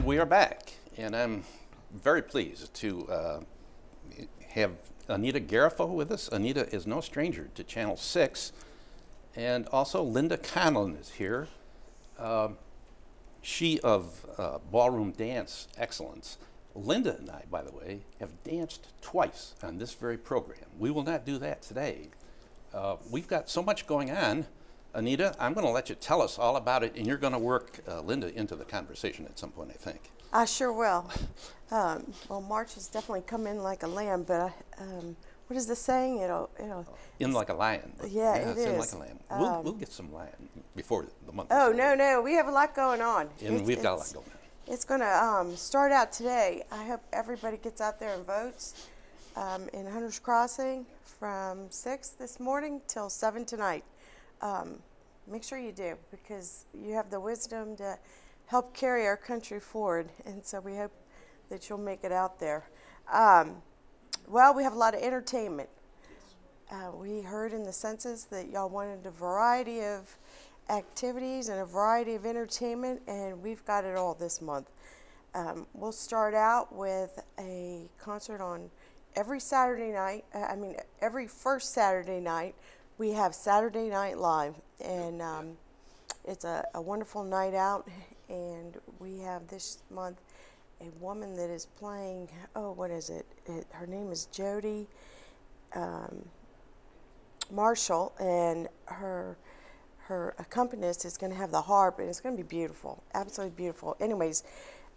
And we are back, and I'm very pleased to uh, have Anita Garifo with us. Anita is no stranger to Channel 6, and also Linda Conlon is here. Uh, she of uh, ballroom dance excellence. Linda and I, by the way, have danced twice on this very program. We will not do that today. Uh, we've got so much going on. Anita, I'm going to let you tell us all about it, and you're going to work uh, Linda into the conversation at some point, I think. I sure will. Um, well, March has definitely come in like a lamb, but I, um, what is the saying? It'll, it'll. In like a lion. Yeah, it it's in like is. a. We'll, Um, we'll get some lion before the month. Oh no, no, we have a lot going on. And It's- we've got a lot going on. It's going to um, start out today. I hope everybody gets out there and votes um, in Hunter's Crossing from 6 this morning till 7 tonight. Um, make sure you do because you have the wisdom to help carry our country forward. And so we hope that you'll make it out there. Um, well, we have a lot of entertainment. Uh, we heard in the census that y'all wanted a variety of activities and a variety of entertainment, and we've got it all this month. Um, we'll start out with a concert on every Saturday night. uh, I mean, every first Saturday night, we have Saturday Night Live, and um, it's a, a wonderful night out. And we have this month a woman that is playing. Oh, what is it? it her name is Jody. Um, Marshall and her her accompanist is going to have the harp and it's going to be beautiful, absolutely beautiful. Anyways,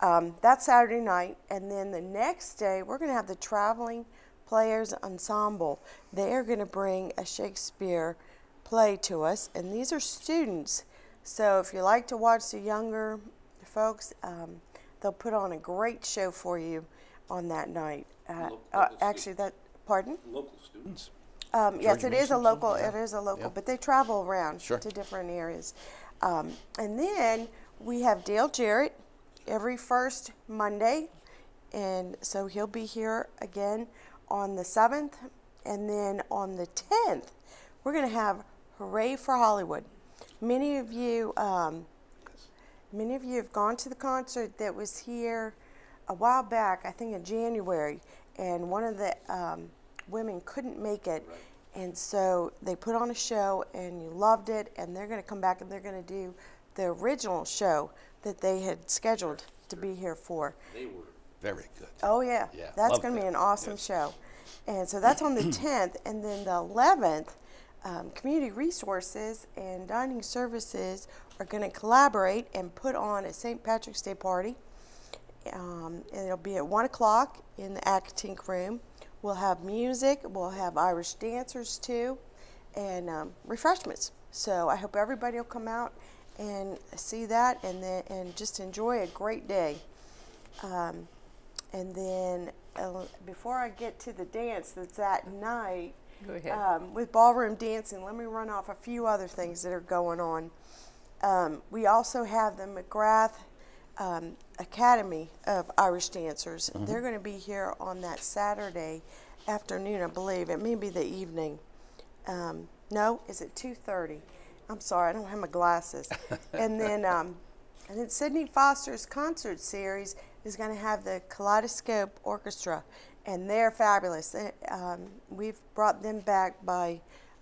um, that's Saturday night, and then the next day we're going to have the traveling players ensemble. They are going to bring a Shakespeare play to us, and these are students. So if you like to watch the younger folks, um, they'll put on a great show for you on that night. Uh, Local uh, actually, that pardon. Local students. Um, yes, it is a local. yeah. It is a local, Yeah. but they travel around Sure. to different areas. Um, and then we have Dale Jarrett every first Monday, and so he'll be here again on the seventh, and then on the tenth, we're going to have Hooray for Hollywood. Many of you, um, many of you have gone to the concert that was here a while back, I think in January, and one of the um, women couldn't make it. And so they put on a show and you loved it, and they're going to come back and they're going to do the original show that they had scheduled to be here for. They were very good. Oh yeah, Yeah, that's going to be an awesome Yes. show. And so that's on the 10th, and then the 11th, um, Community Resources and Dining Services are going to collaborate and put on a St. Patrick's Day party. Um, and it'll be at one o'clock in the Accotink room. We'll have music. We'll have Irish dancers too, and um, refreshments. So I hope everybody will come out and see that, and then and just enjoy a great day. Um, and then uh, before I get to the dance that's that night, Go ahead. um, with ballroom dancing, let me run off a few other things that are going on. Um, we also have the McGrath um, Academy of Irish Dancers. They're going to be here on that Saturday afternoon, I believe. It may be the evening. Um, no, is it 2:30? I'm sorry, I don't have my glasses. and then, um, and then Sydney Foster's concert series is going to have the Kaleidoscope Orchestra, and they're fabulous. Um, we've brought them back by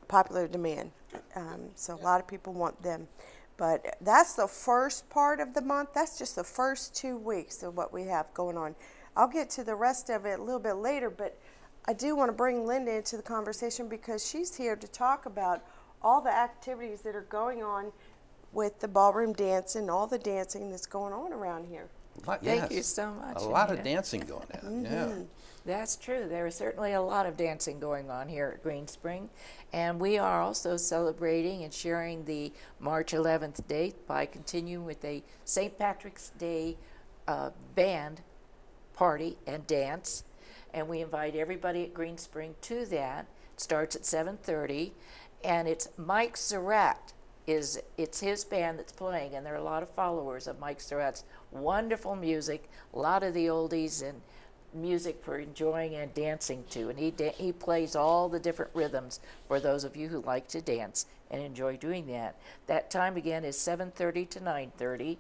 popular demand, um, so a lot of people want them. But that's the first part of the month. That's just the first two weeks of what we have going on. I'll get to the rest of it a little bit later, but I do want to bring Linda into the conversation because she's here to talk about all the activities that are going on with the ballroom dance and all the dancing that's going on around here. Lot- Thank yes. you so much, A lot of dancing going on. Mm-hmm. Yeah. That's true. There is certainly a lot of dancing going on here at Green Spring. And we are also celebrating and sharing the March 11th date by continuing with a St. Patrick's Day uh, band party and dance. And we invite everybody at Green Spring to that. It starts at 7.30. And it's Mike Surratt is it's his band that's playing, and there are a lot of followers of Mike Surratt's wonderful music, a lot of the oldies and music for enjoying and dancing to. And he he plays all the different rhythms for those of you who like to dance and enjoy doing that. That time again is 7:30 to 9:30,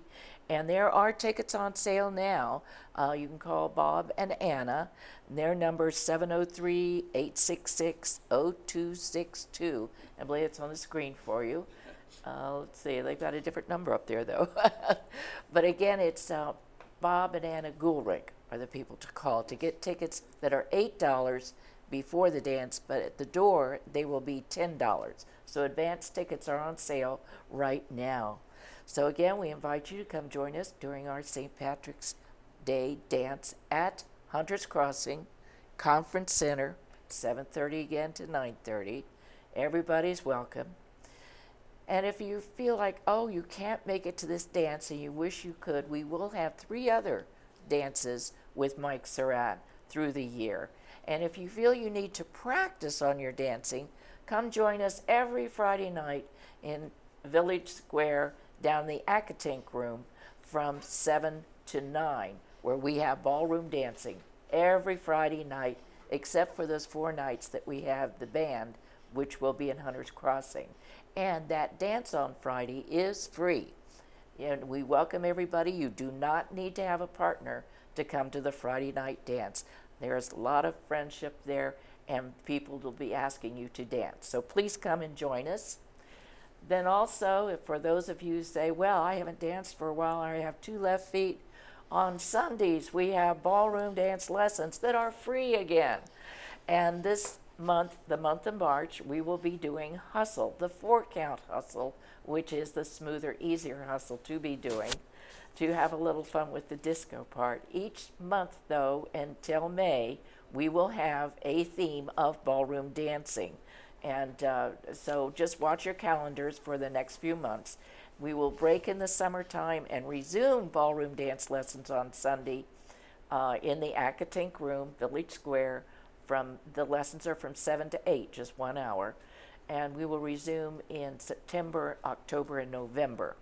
And there are tickets on sale now. Uh, you can call Bob and Anna. Their number is 703 866 0262. I believe it's on the screen for you. Uh, let's see, they've got a different number up there though. but again, it's uh, Bob and Anna Goulrich are the people to call to get tickets that are $8 before the dance, but at the door they will be $10. So advance tickets are on sale right now. So again, we invite you to come join us during our St. Patrick's Day dance at Hunters Crossing Conference Center, 7:30 again to 9:30. Everybody's welcome. And if you feel like, oh, you can't make it to this dance and you wish you could, we will have three other dances with Mike Surratt through the year. And if you feel you need to practice on your dancing, come join us every Friday night in Village Square down the Accotink room from 7 to 9, where we have ballroom dancing every Friday night, except for those four nights that we have the band, which will be in Hunter's Crossing. And that dance on Friday is free. And we welcome everybody. You do not need to have a partner to come to the Friday night dance. There's a lot of friendship there, and people will be asking you to dance. So please come and join us. Then also, for those of you who say, well, I haven't danced for a while, I have two left feet, on Sundays we have ballroom dance lessons that are free again. And this month, the month of March, we will be doing hustle, the four count hustle, which is the smoother, easier hustle to be doing, to have a little fun with the disco part. Each month, though, until May, we will have a theme of ballroom dancing. And uh, so just watch your calendars for the next few months. We will break in the summertime and resume ballroom dance lessons on Sunday uh, in the Accotink room, Village Square. From the lessons are from seven to eight, just one hour, and we will resume in September, October, and November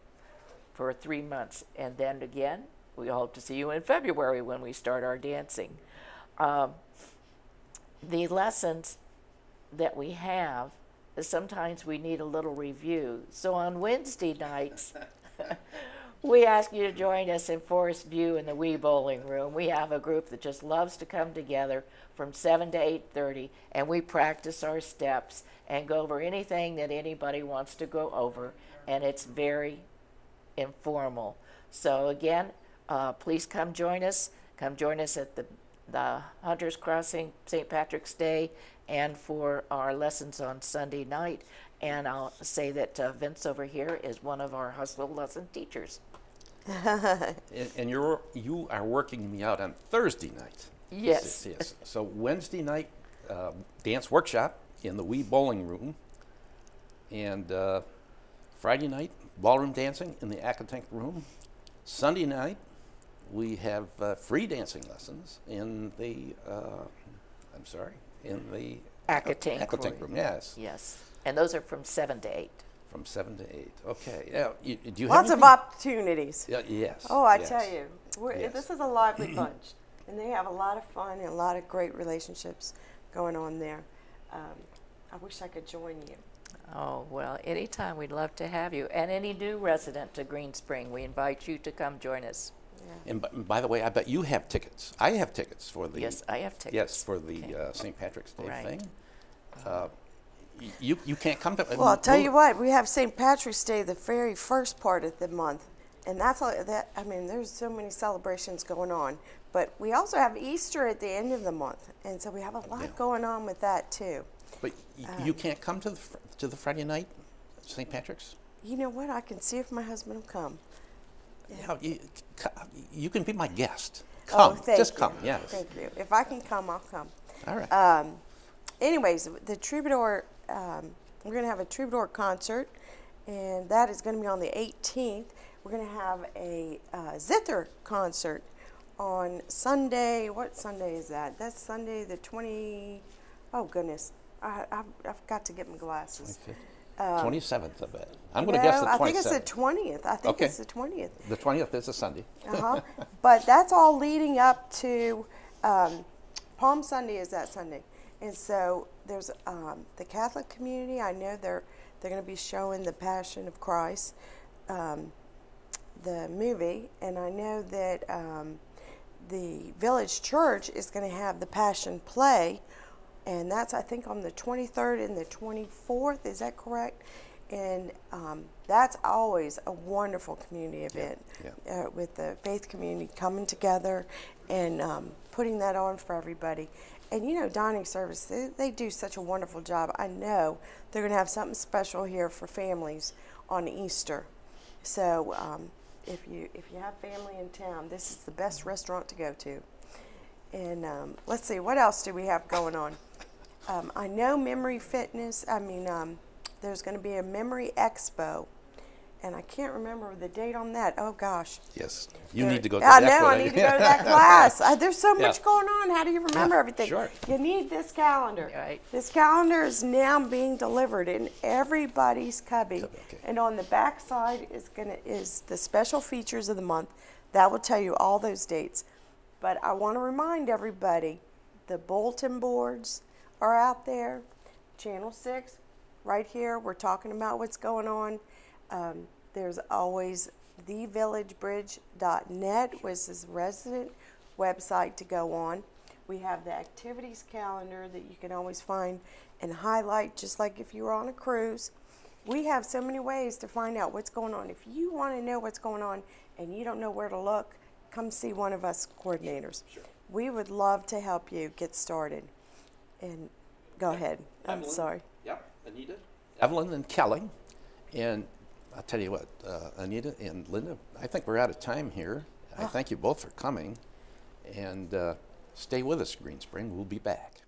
for three months, and then again we hope to see you in February when we start our dancing. Um, the lessons that we have, sometimes we need a little review. So on Wednesday nights, we ask you to join us in Forest View in the Wii Bowling Room. We have a group that just loves to come together from 7 to 8.30, and we practice our steps and go over anything that anybody wants to go over, and it's very informal. So again, uh, please come join us. Come join us at the, the Hunters Crossing St. Patrick's Day and for our lessons on Sunday night. And I'll say that uh, Vince over here is one of our hustle lesson teachers. And, and you're you are working me out on Thursday night. Yes. Yes. yes. So Wednesday night uh, dance workshop in the Wii bowling room, and uh, Friday night ballroom dancing in the Accotink room. Sunday night we have uh, free dancing lessons in the. uh, I'm sorry, in the Accotink room. room. Yes. Yes. And those are from 7 to 8. From seven to eight. Okay. Yeah. You, do you Lots have of opportunities. Yeah, yes. Oh, I yes. tell you, we're, Yes. this is a lively bunch, and they have a lot of fun and a lot of great relationships going on there. Um, I wish I could join you. Oh, well, anytime we'd love to have you. And any new resident to Green Spring, we invite you to come join us. Yeah. And b- by the way, I bet you have tickets. I have tickets for the Yes, I have tickets. yes for the Okay. uh, St. Patrick's Day Right. thing. Uh, y- you you can't come to. Well, I'll tell you what, we have St. Patrick's Day the very first part of the month, and that's all that. I mean, there's so many celebrations going on, but we also have Easter at the end of the month, and so we have a lot Yeah. going on with that too. But y- you can't come to the to the Friday night St. Patrick's. You know what? I can see if my husband will come. Yeah, you, you can be my guest. Oh, Come, thank just you. come. Yes. Thank you. If I can come, I'll come. All right. Um, anyways, the Troubadour, um, we're going to have a Troubadour concert, and that is going to be on the 18th. We're going to have a uh, Zither concert on Sunday. What Sunday is that? That's Sunday the 20. Oh, goodness. I, I've, I've got to get my glasses. Twenty seventh of it. I'm going to guess No, the I think it's the 20th. I think Okay. it's the 20th. The twentieth is a Sunday. Uh-huh. but that's all leading up to um, Palm Sunday is that Sunday, and so there's um, the Catholic community. I know they're they're going to be showing the Passion of Christ. Um, the movie, and I know that um, the Village Church is going to have the Passion Play, and that's I think on the 23rd and the 24th. Is that correct? And um, that's always a wonderful community event yeah. Uh, with the faith community coming together and um, putting that on for everybody. And you know, dining service, they, they do such a wonderful job. I know they're going to have something special here for families on Easter. So um, if you if you have family in town, this is the best restaurant to go to. And um, let's see, what else do we have going on? Um, I know Memory Fitness. I mean, um, there's going to be a Memory Expo, and I can't remember the date on that. Oh gosh. Yes. You There- need to go to I that. know. I need to go to that class. Uh, there's so much Yeah. going on. How do you remember Yeah, everything? sure. You need this calendar. Right. This calendar is now being delivered in everybody's cubby, Cubby, okay. and on the back side is gonna is the special features of the month. That will tell you all those dates. But I want to remind everybody, the bulletin boards are out there. Channel six, right here. We're talking about what's going on. Um, there's always thevillagebridge.net, which is a resident website to go on. We have the activities calendar that you can always find and highlight, just like if you were on a cruise. We have so many ways to find out what's going on. If you want to know what's going on and you don't know where to look, come see one of us coordinators. Sure. We would love to help you get started. And go ahead. I'm sorry. Yep. Anita. Evelyn and Kelly. And I'll tell you what, uh, Anita and Linda, I think we're out of time here. I thank you both for coming. And uh, stay with us, Green Spring. We'll be back.